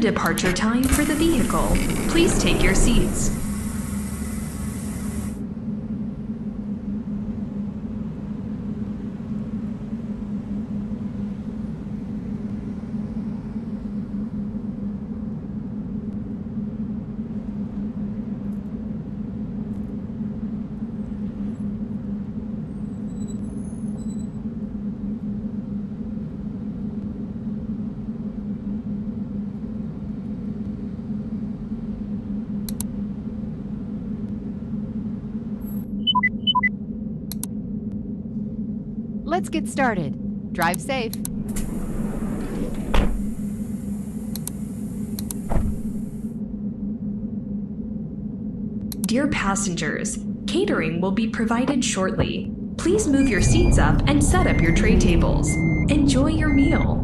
departure time for the vehicle. Please take your seats. Get started. Drive safe. Dear passengers, catering will be provided shortly. Please move your seats up and set up your tray tables. Enjoy your meal.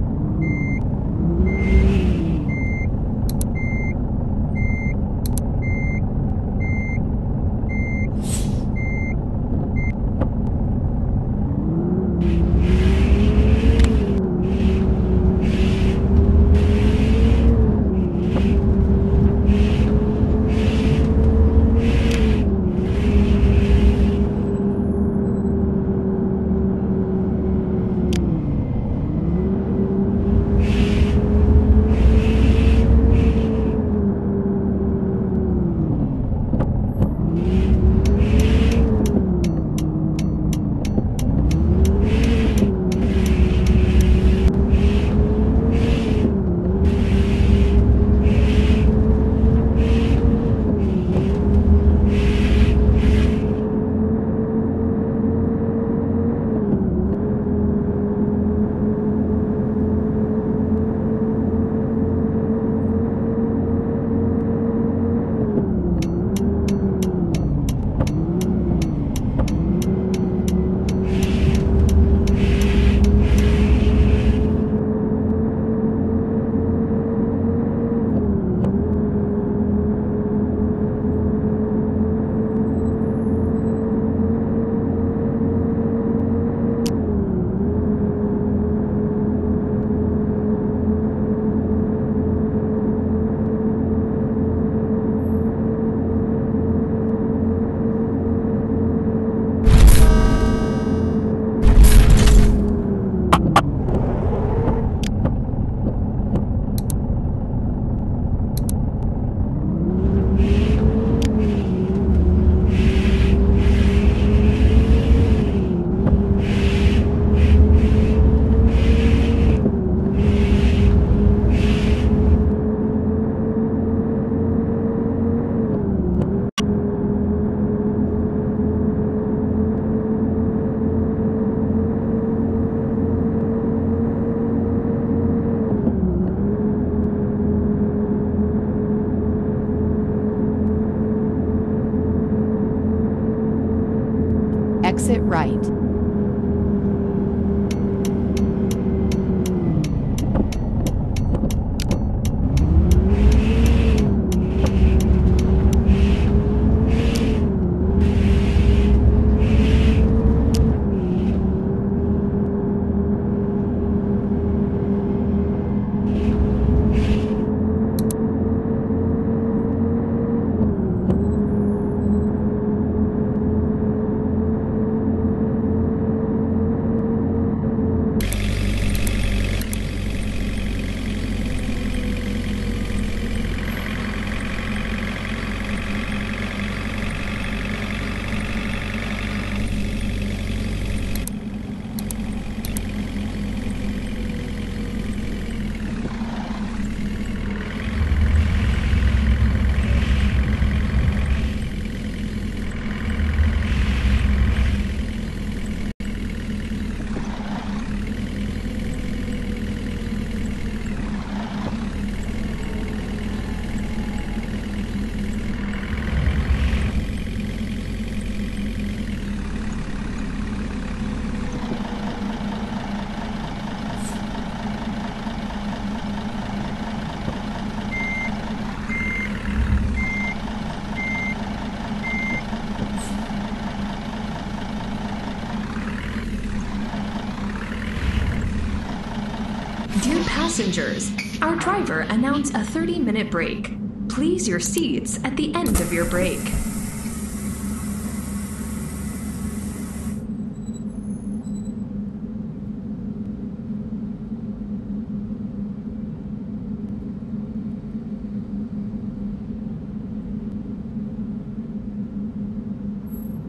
Passengers, our driver announced a 30 minute break. Please your seats at the end of your break.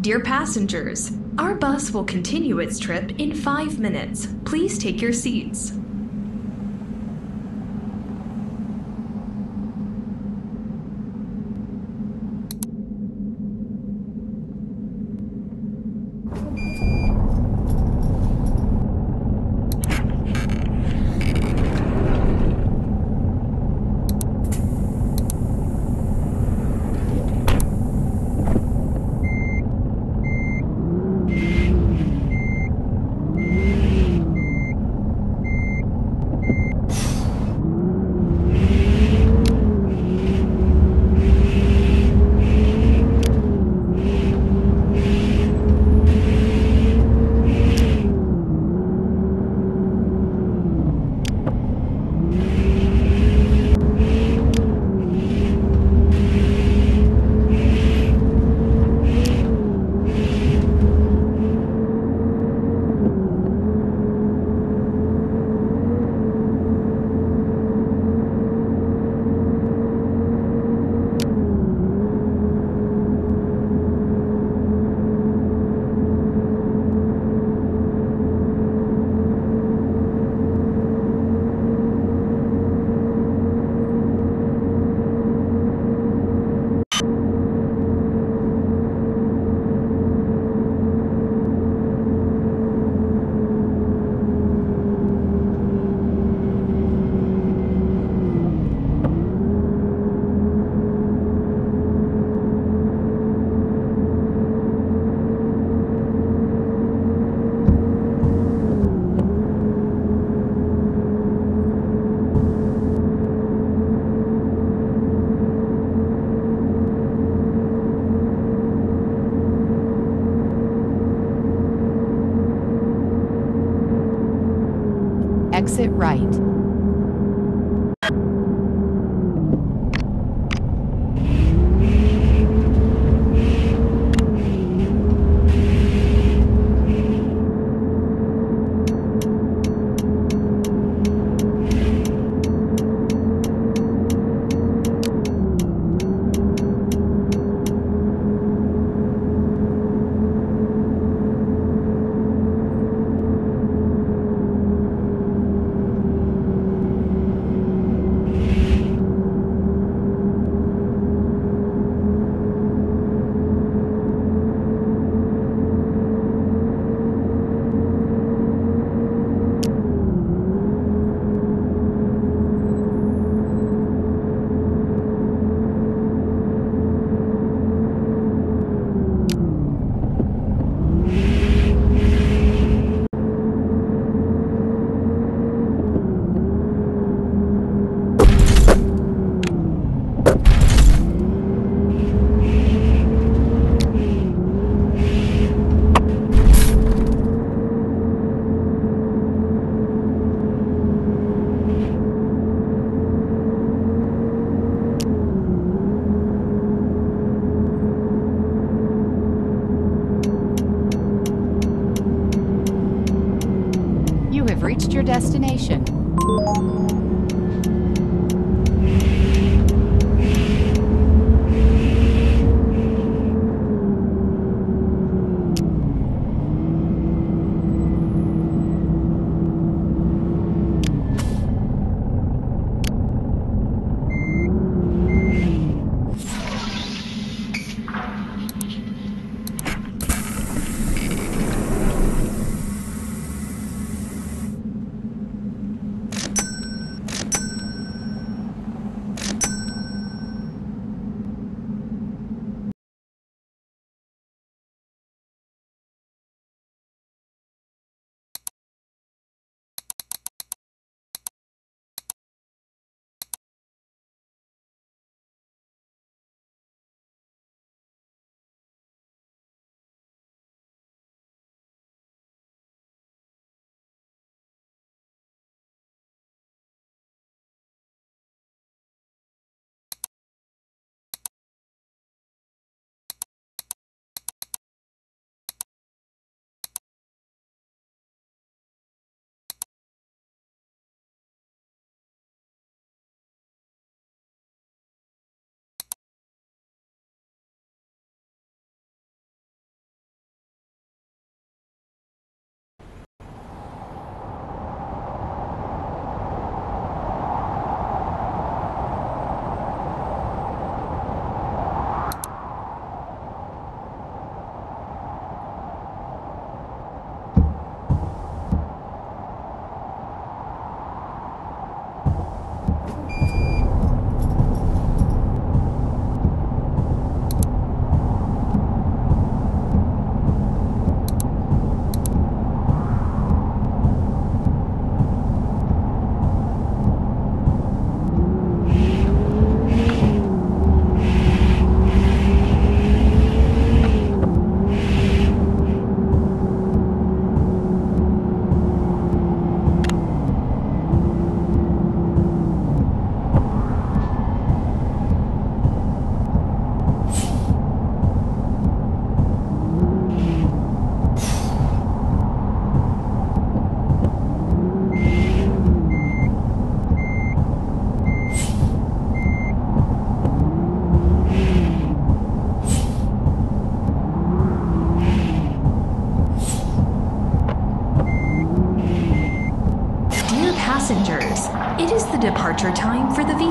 Dear passengers, our bus will continue its trip in five minutes. Please take your seats.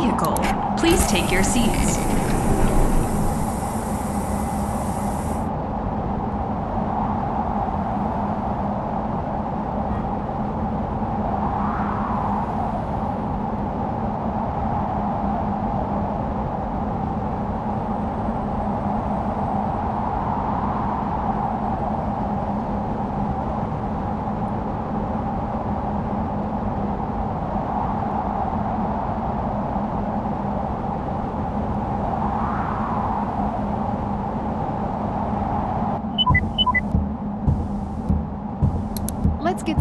Vehicle. Please take your seats. Let's get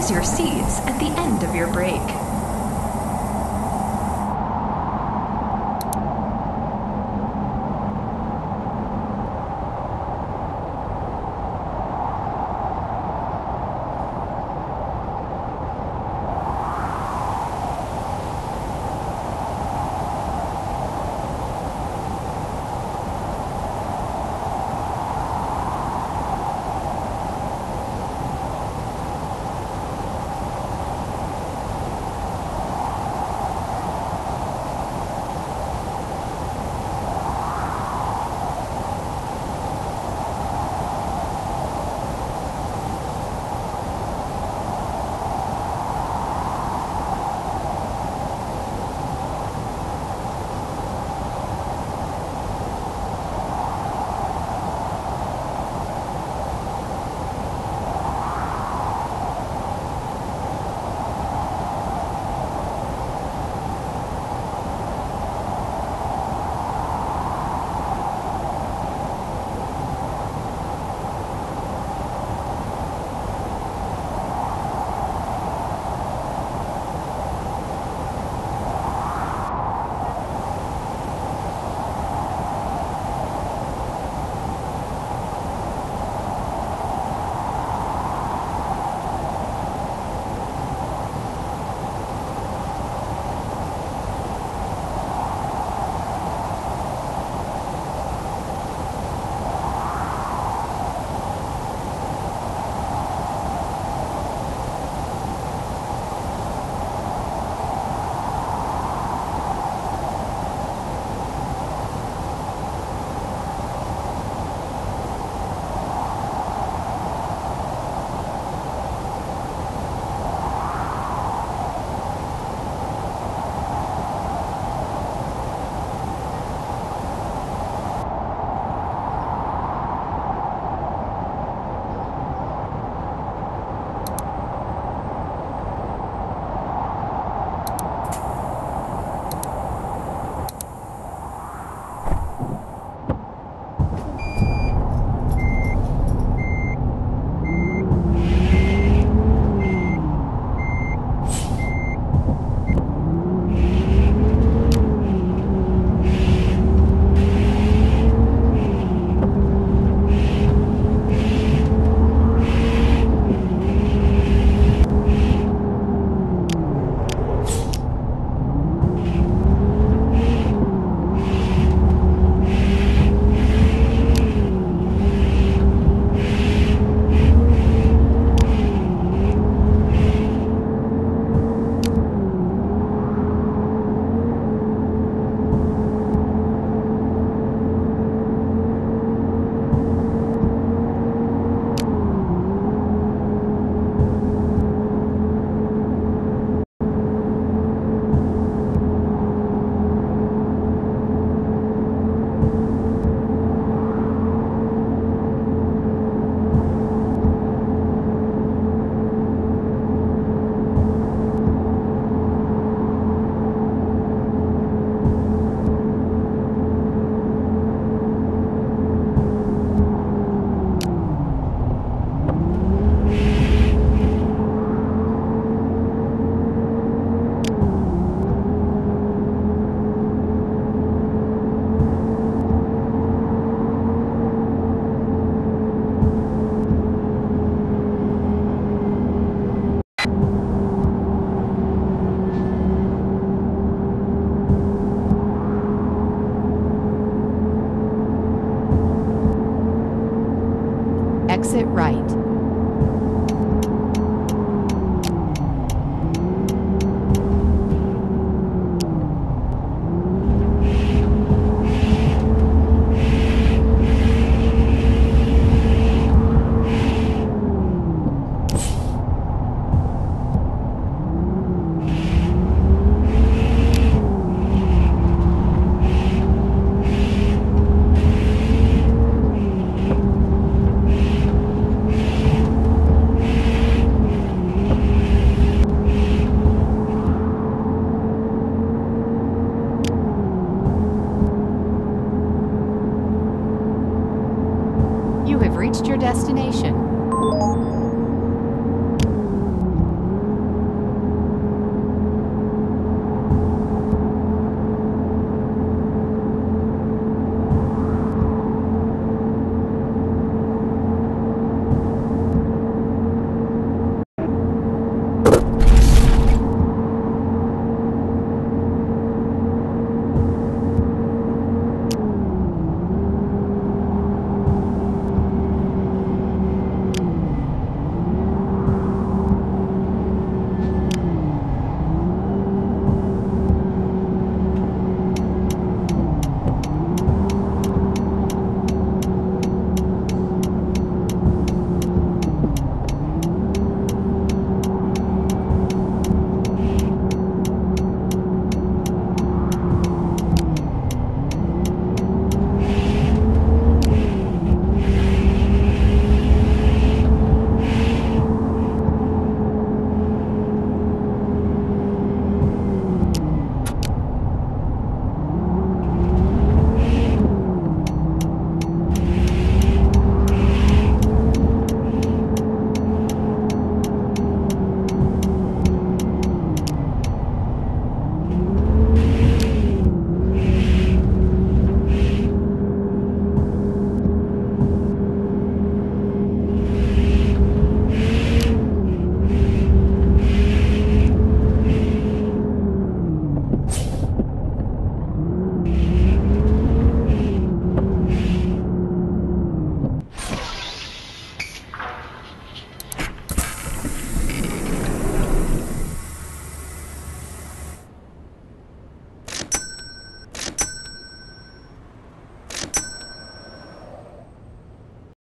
Please your seats at the end of your break.